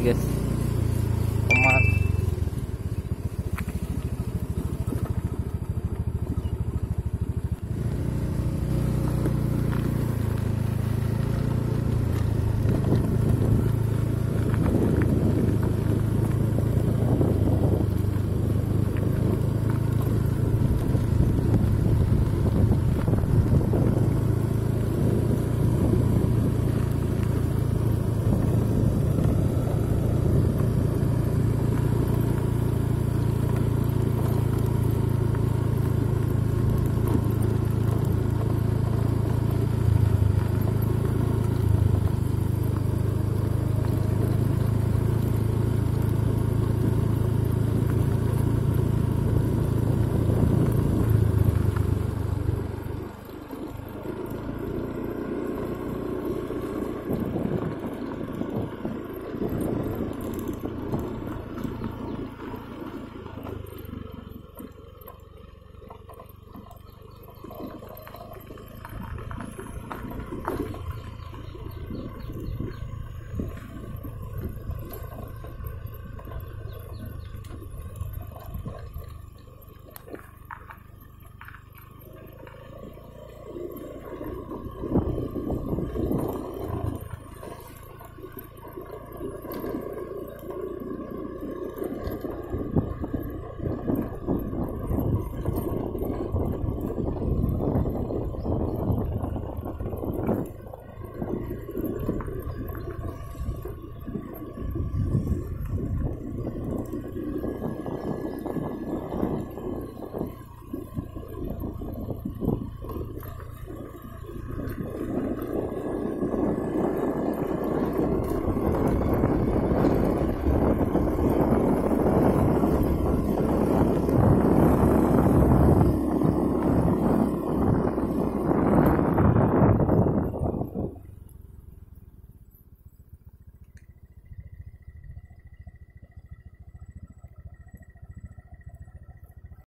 I guess.